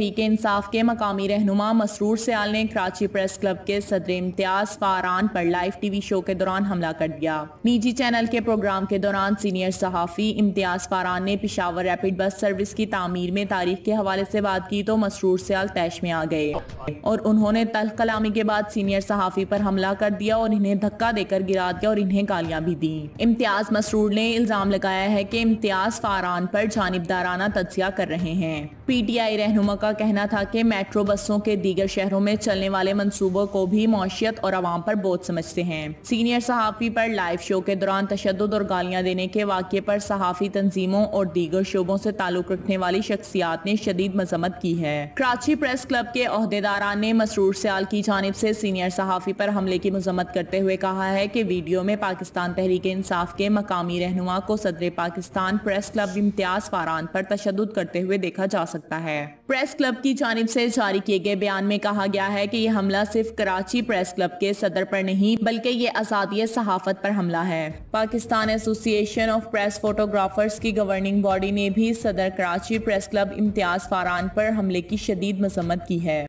तहरीक इंसाफ के मकामी रहनुमा मसरूर सयाल ने कराची प्रेस क्लब के सदर इम्तियाज़ फारान पर लाइव टीवी शो के दौरान हमला कर दिया। निजी चैनल के प्रोग्राम के दौरान सीनियर सहाफ़ी इम्तियाज़ फारान ने पिशावर रैपिड बस सर्विस की तमीर में तारीख के हवाले से बात की तो मसरूर सयाल तैश में आ गए। और उन्होंने तल कलामी के बाद सीनियर सहाफ़ी पर हमला कर दिया और इन्हें धक्का देकर गिरा दिया और इन्हें गालियाँ भी दी। इम्तियाज़ मसरूर ने इल्ज़ाम लगाया है की इम्तियाज़ फारान पर जानबदाराना तजिया कर रहे हैं। पी टी आई रहनुमा का कहना था कि मेट्रो बसों के दीगर शहरों में चलने वाले मंसूबों को भी मौशियत और आवाम पर बोझ समझते हैं। सीनियर सहाफ़ी पर लाइव शो के दौरान तशद और गालियाँ देने के वाक्य पर सहाफ़ी तंजीमों और दीगर शोबों से ताल्लुक रखने वाली शख्सियात ने शदीद मजम्मत की है। कराची प्रेस क्लब के अहदेदारान ने मसरूर सयाल की जानब से सीनियर सहाफ़ी पर हमले की मजम्मत करते हुए कहा है कि वीडियो में पाकिस्तान तहरीक इंसाफ के मकामी रहनुमा को सदर पाकिस्तान प्रेस क्लब इम्तियाज़ फारान पर तशद करते हुए देखा जा सकता है। प्रेस क्लब की जानब से जारी किए गए बयान में कहा गया है कि यह हमला सिर्फ़ कराची प्रेस क्लब के सदर पर नहीं, बल्कि ये आज़ादी सहाफत पर हमला है। Pakistan association of press photographers की गवर्निंग बॉडी ने भी सदर कराची प्रेस क्लब इम्तियाज़ फारान पर हमले की शदीद मजम्मत की है।